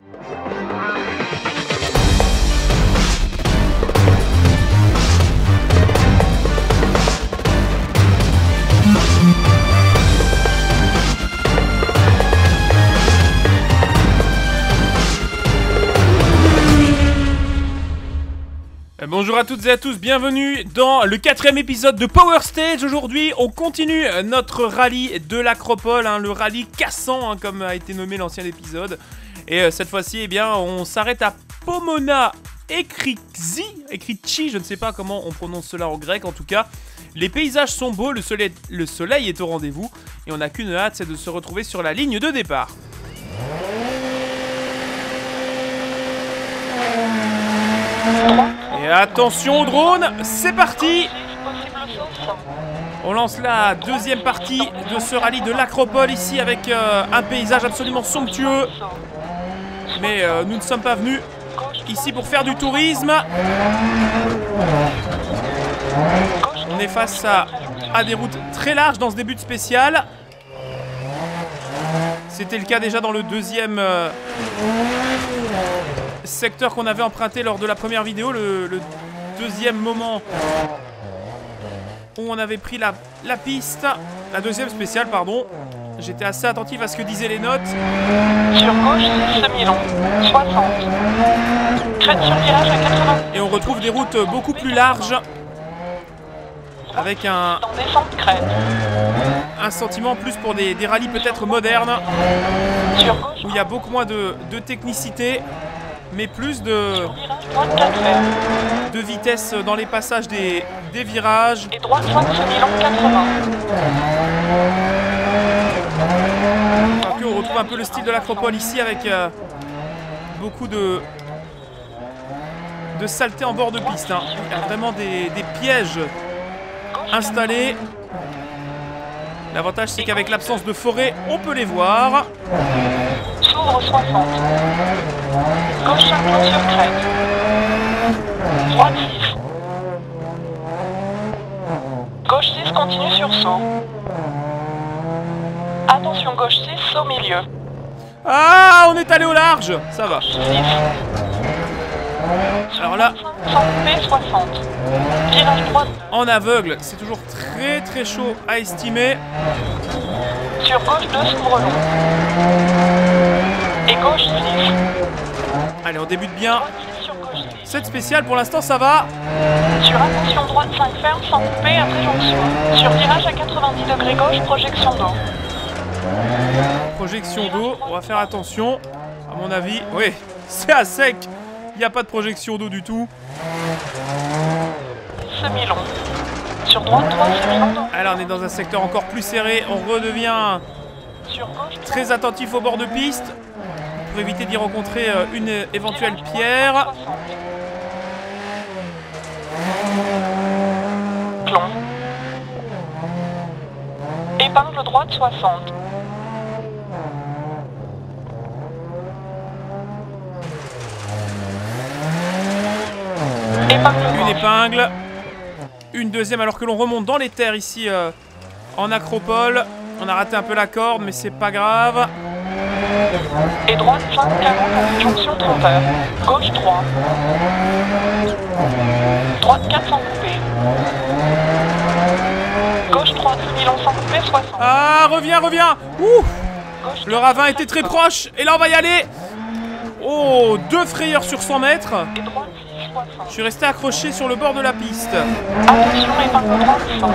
Euh, Bonjour à toutes et à tous, bienvenue dans le quatrième épisode de Power Stage. Aujourd'hui, on continue notre rallye de l'Acropole, hein, le rallye cassant, hein, comme a été nommé l'ancien épisode. Et euh, cette fois-ci, eh bien, on s'arrête à Pomona Ekrixi, Ekrichi, je ne sais pas comment on prononce cela en grec. En tout cas, les paysages sont beaux, le soleil, le soleil est au rendez-vous, et on n'a qu'une hâte, c'est de se retrouver sur la ligne de départ. Et attention au drone, c'est parti On lance la deuxième partie de ce rallye de l'Acropole ici avec euh, un paysage absolument somptueux. Mais euh, nous ne sommes pas venus ici pour faire du tourisme. On est face à, des routes très larges dans ce début de spécial. C'était le cas déjà dans le deuxième euh, secteur qu'on avait emprunté lors de la première vidéo, le, deuxième moment où on avait pris la piste, la deuxième spéciale, pardon. J'étais assez attentif à ce que disaient les notes. Sur gauche, semi-long, 60. Crête sur virage à 80. Et on retrouve des routes beaucoup plus larges. Avec un, un sentiment plus pour des, des rallyes peut-être modernes, où il y a beaucoup moins de, de technicité, mais plus de, virage droite 4 fer. de vitesse dans les passages des, des virages. Et droite 5 semi-long, 80. On retrouve un peu le style de l'acropole ici avec euh, beaucoup de de saleté en bord de piste. hein. Il y a vraiment des, pièges installés. L'avantage c'est qu'avec l'absence de forêt, on peut les voir. S'ouvre 60. Gauche 5 long sur crête. Droite 6. Gauche 6 continue sur saut. Attention, gauche 6, saut milieu. Ah, on est allé au large Ça va. 6. Alors là, 100 P 60. Virage droite en aveugle, c'est toujours très très chaud à estimer. Sur gauche 2 s'ouvre long. Et gauche 6. Allez, on débute bien. Droite 6 sur gauche 6. Cette spéciale, pour l'instant, ça va. Sur attention droite 5 ferme sans couper après jonction. Sur virage à 90 degrés gauche, projection d'eau. Projection d'eau, on va faire attention. À mon avis, oui, c'est à sec. Il n'y a pas de projection d'eau du tout. Semi-long. Sur droite 3 semi-long. Alors, on est dans un secteur encore plus serré. On redevient Sur gauche très attentif au bord de piste pour éviter d'y rencontrer euh, une éventuelle pierre. Clon. Épingle droite 60. Une épingle. Une deuxième alors que l'on remonte dans les terres ici euh, en acropole. On a raté un peu la corde, mais c'est pas grave. Et droite 5 40 en jonction 30 heures. Gauche 3. Droite 4 sans couper. Gauche 3 semi-long sans couper 60. Ah, reviens, reviens Ouh Gauche Le ravin était très proche. Et là, on va y aller. Oh, deux frayeurs sur 100 mètres. Et droite 6 60. Je suis resté accroché sur le bord de la piste. Attention droite 100.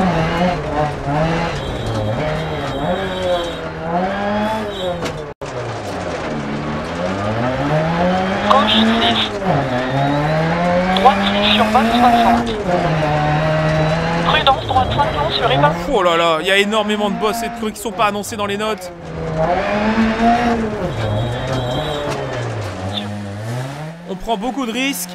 Gauche 6. Droite 6 sur base 60. Prudence, droite 5 long sur épingle. Oh là là, il y a énormément de boss et de trucs qui sont pas annoncés dans les notes. On prend beaucoup de risques.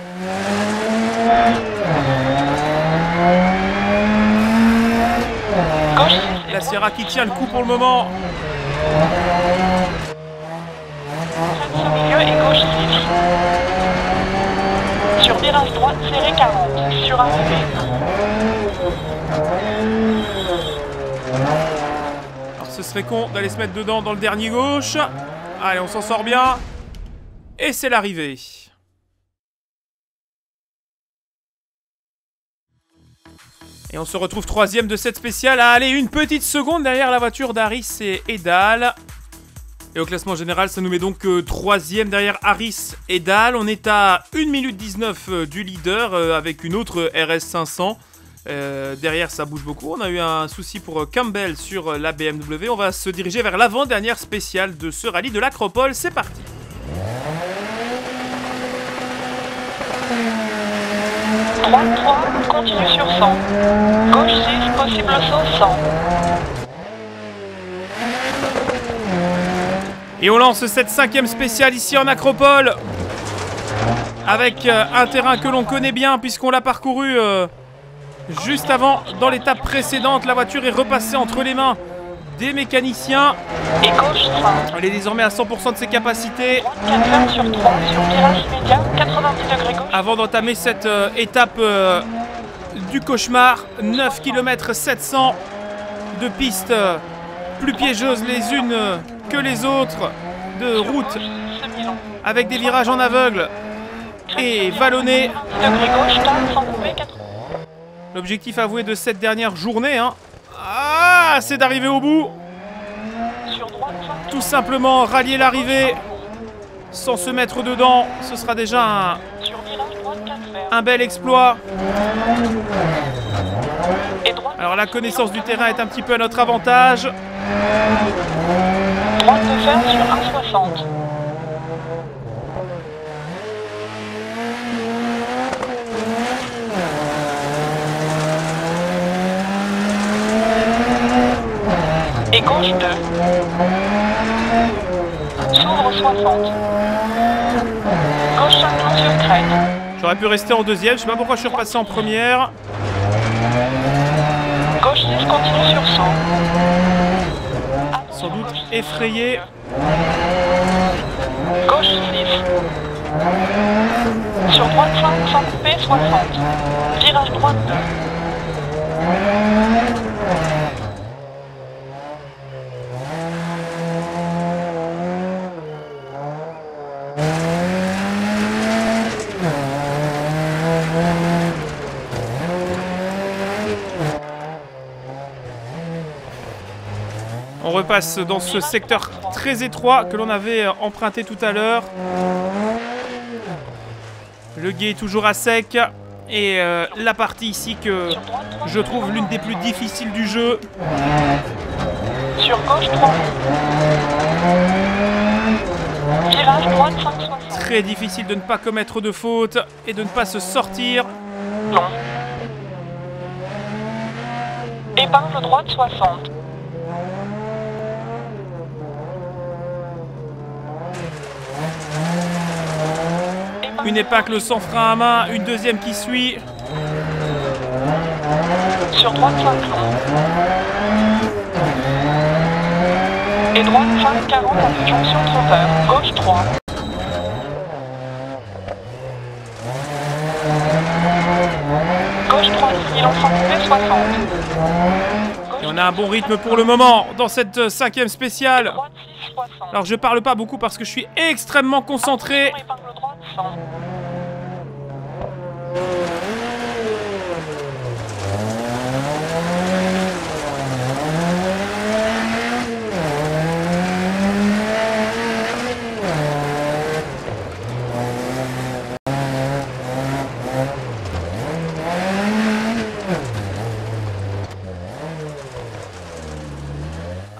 Gauche 6. La Sierra qui tient le coup pour le moment. Crête au milieu et gauche 6. Sur virage serré 40. Sur arrivée. Alors ce serait con d'aller se mettre dedans dans le dernier gauche. Allez, on s'en sort bien. Et c'est l'arrivée. Et on se retrouve troisième de cette spéciale. À aller une petite seconde derrière la voiture d'Aris et Edal. Et au classement général, ça nous met donc euh, troisième derrière Harris et Dahl. On est à 1 minute 19 euh, du leader euh, avec une autre RS500. derrière, ça bouge beaucoup. On a eu un souci pour Campbell sur la BMW. On va se diriger vers l'avant-dernière spéciale de ce rallye de l'Acropole. C'est parti. Continue sur 100. Gauche 6, possible saut 100. Et on lance cette cinquième spéciale ici en Acropole. Avec euh, un terrain que l'on connaît bien puisqu'on l'a parcouru euh, juste avant. Dans l'étape précédente, la voiture est repassée entre les mains des mécaniciens. Et gauche Elle est désormais à 100% de ses capacités. 4 sur 3 sur virage immédiat, 90 degrés gauche. Avant d'entamer cette euh, étape du cauchemar, 9 km 700 de pistes plus piégeuses les unes que les autres de route avec des virages en aveugle et vallonnés. L'objectif avoué de cette dernière journée, hein. ah, c'est d'arriver au bout. Tout simplement rallier l'arrivée sans se mettre dedans, ce sera déjà un, un bel exploit. Alors la connaissance du terrain est un petit peu à notre avantage. Droite de fer sur 1,60. Et gauche 2. S'ouvre 60. Gauche 5 sur crête. J'aurais pu rester en deuxième, je sais pas pourquoi je suis repassé en première. Gauche 6 continue sur 100 sans doute effrayé. Gauche 6. Sur droite 5, sans couper 60. Virage droite 2. On repasse dans ce secteur très étroit que l'on avait emprunté tout à l'heure. Le guet est toujours à sec. Et euh, la partie ici que je trouve l'une des plus difficiles du jeu. Sur gauche 3. Virage droite 560. Très difficile de ne pas commettre de faute et de ne pas se sortir. Non. Épingle droite 60. Une épingle sans frein à main, une deuxième qui suit. Sur droite 5 Et droite 5 40 en jonction trompeur. Gauche 3. Gauche 3 il en 60. Et on a un bon rythme pour le moment dans cette cinquième spéciale. Alors je parle pas beaucoup parce que je suis extrêmement concentré.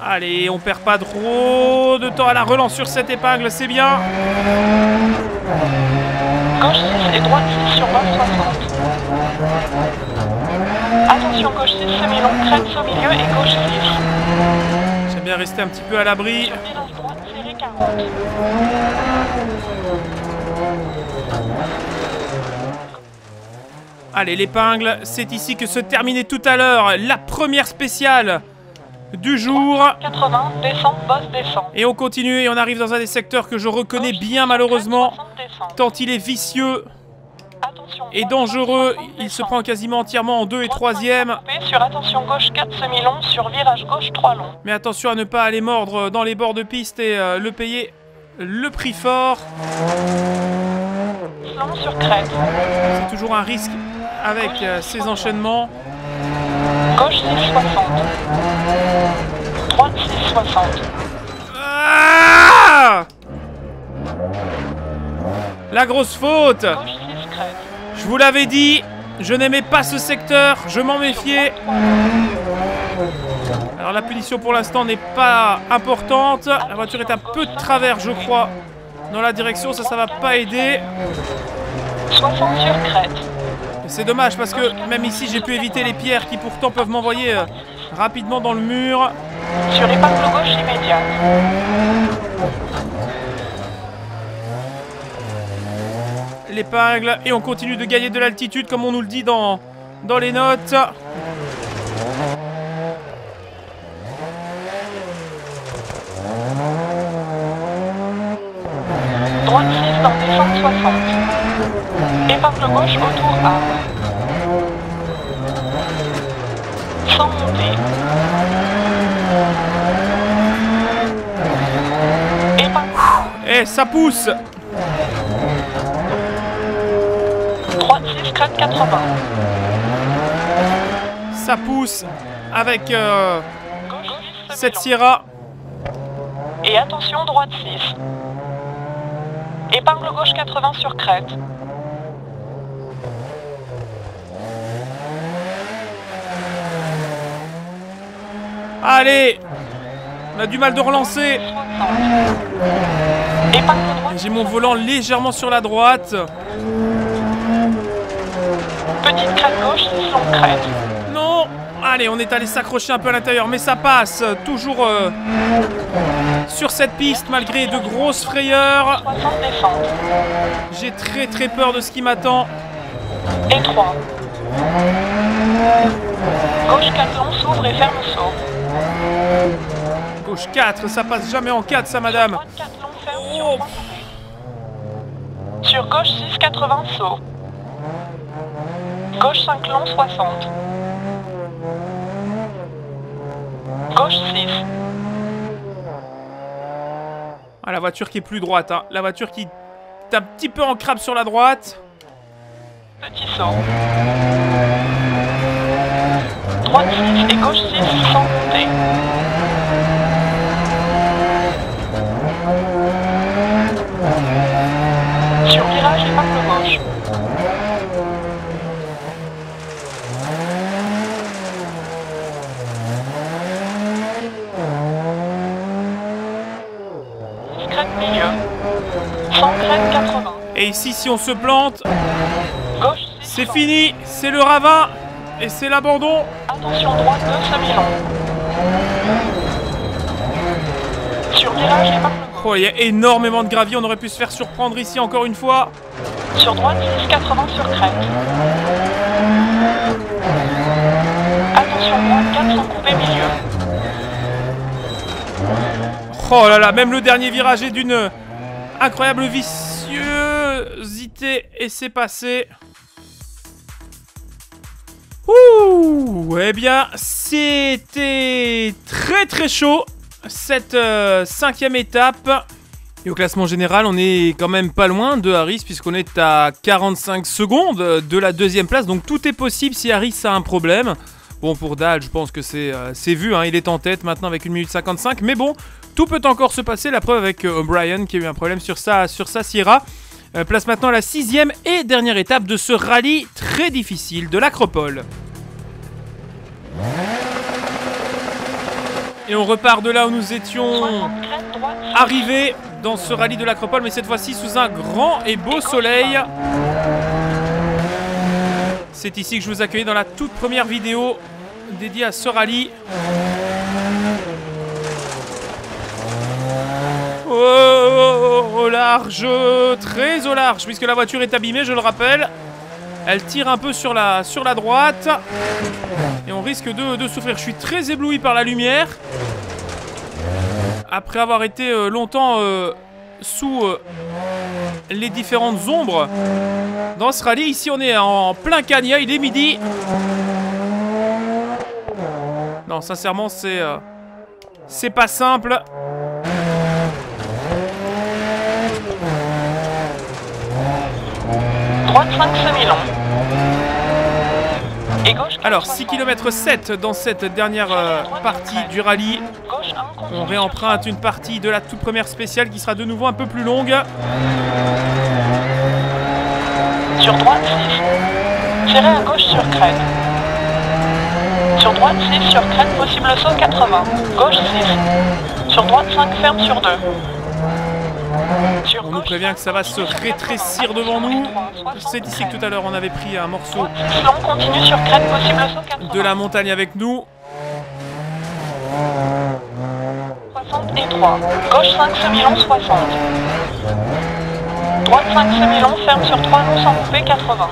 Allez, on perd pas trop de temps à la relance sur cette épingle, c'est bien. Gauche 6 et droite 6 sur base 60. Attention, gauche 6 semi-long, crête au milieu et gauche 6. J'aime bien rester un petit peu à l'abri. Droite, serré 40. Allez, l'épingle, c'est ici que se terminait tout à l'heure la première spéciale du jour. 80, descend, bosse, descend. Et on continue et on arrive dans un des secteurs que je reconnais bien malheureusement, tant il est vicieux et dangereux. Il se prend quasiment entièrement en 2 et 3ème. Sur attention gauche 4 semi-long, sur virage gauche 3 long. Mais attention à ne pas aller mordre dans les bords de piste et euh, le payer le prix fort. Slalom sur crête. C'est toujours un risque avec euh, ces enchaînements. Gauche 660. Droite 660. Ah La grosse faute Gauche 6 crête. Je vous l'avais dit, je n'aimais pas ce secteur, je m'en méfiais. Alors la punition pour l'instant n'est pas importante. La voiture est un peu de travers, je crois, dans la direction. Ça, ça va pas aider. 60 sur crête. C'est dommage parce que même ici, j'ai pu éviter les pierres qui pourtant peuvent m'envoyer euh, rapidement dans le mur. Sur épingle gauche immédiate. L'épingle et on continue de gagner de l'altitude comme on nous le dit dans, dans les notes. Droite 6 dans descente 60. Épingle gauche autour A. Sans monter. Eh, ça pousse 80. Ça pousse avec euh, Gauche 6 cette. Sierra. Et attention droite 6. Épingle gauche 80 sur crête. Allez On a du mal de relancer. 60. Épingle droite. J'ai mon volant légèrement sur la droite. Petite crête gauche 6 longue crête. Non Allez, on est allé s'accrocher un peu à l'intérieur, mais ça passe. Toujours euh, sur cette piste, malgré de grosses frayeurs. 60 descente. J'ai très très peur de ce qui m'attend. Et 3. Gauche 4 long s'ouvre et ferme saut. Gauche 4, ça passe jamais en 4, ça, madame. Droite 4 long ferme sur 3 Sur gauche 6 80 saut. Gauche 5 long 60. Gauche 6. Ah, la voiture qui est plus droite, hein. La voiture qui est un petit peu en crabe sur la droite. Petit saut. Droite 6 et gauche 6 sans monter. Sur virage épingle gauche. Crête milieu. Sans crête 80. Et ici, si on se plante, Gauche 6 c'est fini. C'est le ravin. Et c'est l'abandon. Attention droite 2 semi-long. Sur virage gauche. Oh, il y a énormément de gravier. On aurait pu se faire surprendre ici encore une fois. Sur droite 680 sur crête. Attention droite 4 sans couper milieu. Oh là là, même le dernier virage est d'une incroyable Et c'est passé. Ouh, eh bien, c'était très très chaud cette euh, cinquième étape. Et au classement général, on est quand même pas loin de Harris puisqu'on est à 45 secondes de la deuxième place. Donc tout est possible si Harris a un problème. Bon, pour Dal, je pense que c'est euh, vu, hein, il est en tête maintenant avec 1 minute 55. Mais bon, tout peut encore se passer. La preuve avec euh, O'Brien qui a eu un problème sur sa, sur Sierra. Euh, place maintenant la sixième et dernière étape de ce rallye très difficile de l'Acropole. Et on repart de là où nous étions 60 crête droite. arrivés dans ce rallye de l'Acropole, mais cette fois-ci sous un grand et beau soleil. C'est ici que je vous accueille dans la toute première vidéo dédiée à ce rallye. Oh, oh, oh, au large, très au large, puisque la voiture est abîmée, je le rappelle. Elle tire un peu sur la, sur la droite. Et on risque de, de souffrir. Je suis très ébloui par la lumière. Après avoir été euh, longtemps euh, sous euh, les différentes ombres dans ce rallye, ici on est en plein Cagna, il est midi. Non, sincèrement, c'est c'est pas simple. 5 semi-long. Et gauche 4, Alors 6 60. km 7 dans cette dernière euh, partie du rallye. Gauche 1, continue On réemprunte une partie de la toute première spéciale qui sera de nouveau un peu plus longue. Sur droite 6. Tirez à gauche sur crête. Sur droite 6 sur crête, possible saut 80. Gauche 6. Sur droite 5 ferme sur 2. On nous prévient que ça va se rétrécir devant nous. C'est ici que tout à l'heure on avait pris un morceau Droite 6 long, continue sur crête, possible saut 80. de la montagne avec nous. 60 et 3. Gauche 5 semi-long 60. Droite 5 semi-long, ferme sur 3 longs sans couper 80.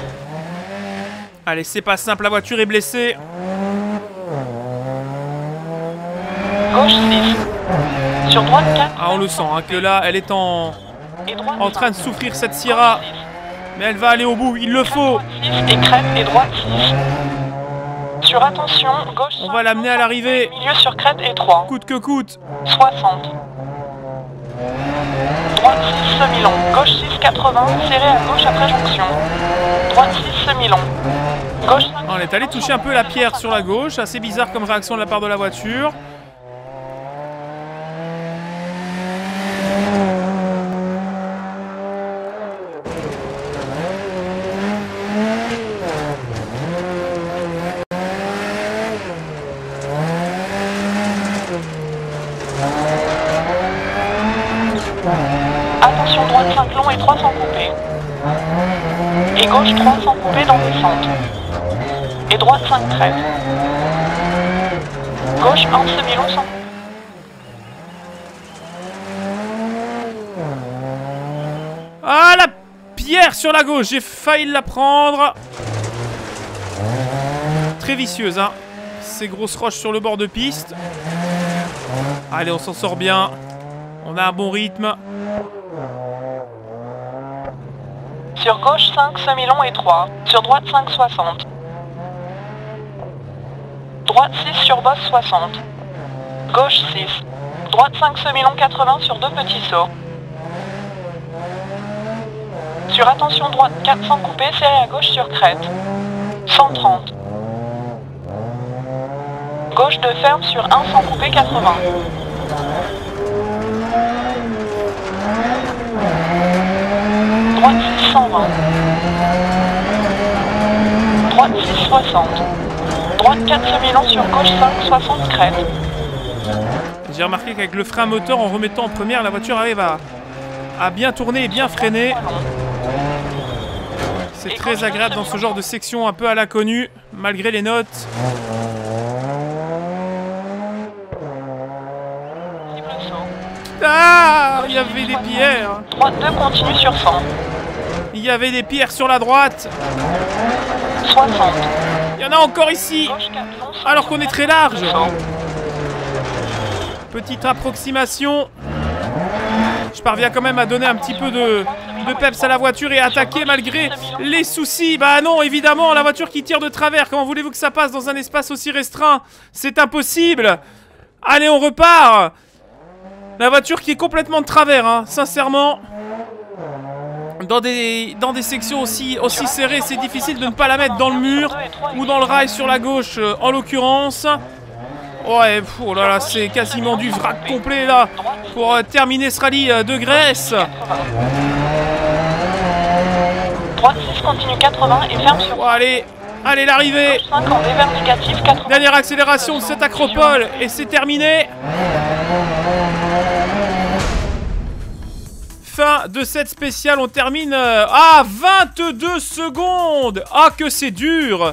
Allez, c'est pas simple, la voiture est blessée. Gauche 6. Sur droite 4. Ah, on le sent, hein, que là, elle est en, en train de 5. souffrir cette Sierra. Mais elle va aller au bout, il le faut. 6 et crête et droite 6. Sur attention, gauche On 5, va l'amener à l'arrivée. Milieu sur crête et 3. Coûte que coûte. 60. Droite 6 semi-long. Gauche 6 80. Serré à gauche après jonction. Droite 6 semi-long. Gauche 5. On est allé toucher un peu la pierre sur la gauche. Assez bizarre comme réaction de la part de la voiture. Attention droite 5 long et 3 sans couper. Et gauche 3 sans couper dans descente. Et droite 5 crête. Gauche 1 semi-long sans Ah, la pierre sur la gauche. J'ai failli la prendre. Très vicieuse, hein. Ces grosses roches sur le bord de piste. Allez, on s'en sort bien. On a un bon rythme. Sur gauche 5 semi-long et 3. Sur droite 5 60. Droite 6 sur bosse 60. Gauche 6. Droite 5 semi-long 80 sur deux petits sauts. Sur attention droite 4 sans couper, serré à gauche sur crête. 130. Gauche de ferme sur 1 sans couper 80. Droite 6 120. Droite 6 60. Droite 4 semi-long sur gauche 5 60 crête. J'ai remarqué qu'avec le frein moteur, en remettant en première, la voiture arrive à, à bien tourner et bien freiner. C'est très agréable dans ce genre de section un peu à la connue, malgré les notes. Ah Il y avait des pierres Droite 2 continue sur 100. Il y avait des pierres sur la droite 60. Il y en a encore ici Gauche 4 long. Alors qu'on est très large. Petite approximation. Je parviens quand même à donner un petit peu de, de peps à la voiture et attaquer malgré les soucis. Bah non, évidemment, la voiture qui tire de travers. Comment voulez-vous que ça passe dans un espace aussi restreint? C'est impossible. Allez, on repart. La voiture qui est complètement de travers, hein, sincèrement. Dans des, dans des sections aussi, aussi serrées, c'est difficile de ne pas la mettre dans le mur ou dans le rail sur la gauche, euh, en l'occurrence. Ouais, oh là là, c'est quasiment du vrac complet là pour euh, terminer ce rallye euh, de Grèce. 80. Droite 6 continue 80 et ferme sur allez, allez l'arrivée. gauche 5 en dévers négatif 80. Dernière accélération de cette acropole et c'est terminé. Fin de cette spéciale, on termine euh, à 22 secondes. Ah que c'est dur.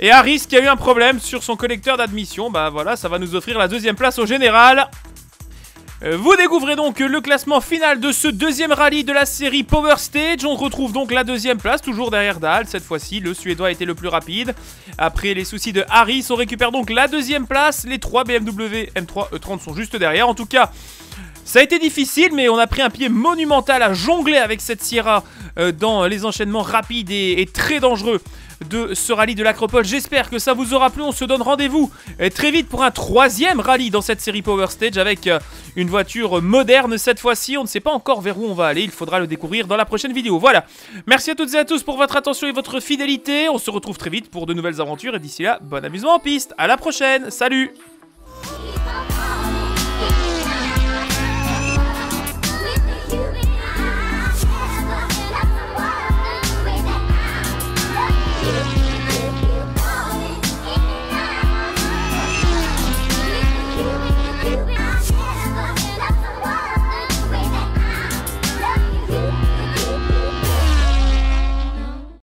Et Harris qui a eu un problème sur son collecteur d'admission, bah voilà, ça va nous offrir la deuxième place au général. Euh, Vous découvrez donc le classement final de ce deuxième rallye de la série Power Stage. On retrouve donc la deuxième place, toujours derrière Dahl. Cette fois-ci, le Suédois a été le plus rapide. Après les soucis de Harris, on récupère donc la deuxième place. Les trois BMW M3 E30 sont juste derrière. En tout cas, ça a été difficile, mais on a pris un pied monumental à jongler avec cette Sierra euh, dans les enchaînements rapides et, très dangereux de ce rallye de l'Acropole. J'espère que ça vous aura plu. On se donne rendez-vous euh, très vite pour un troisième rallye dans cette série Power Stage avec euh, une voiture moderne cette fois-ci. On ne sait pas encore vers où on va aller. Il faudra le découvrir dans la prochaine vidéo. Voilà. Merci à toutes et à tous pour votre attention et votre fidélité. On se retrouve très vite pour de nouvelles aventures. Et d'ici là, bon amusement en piste. À la prochaine. Salut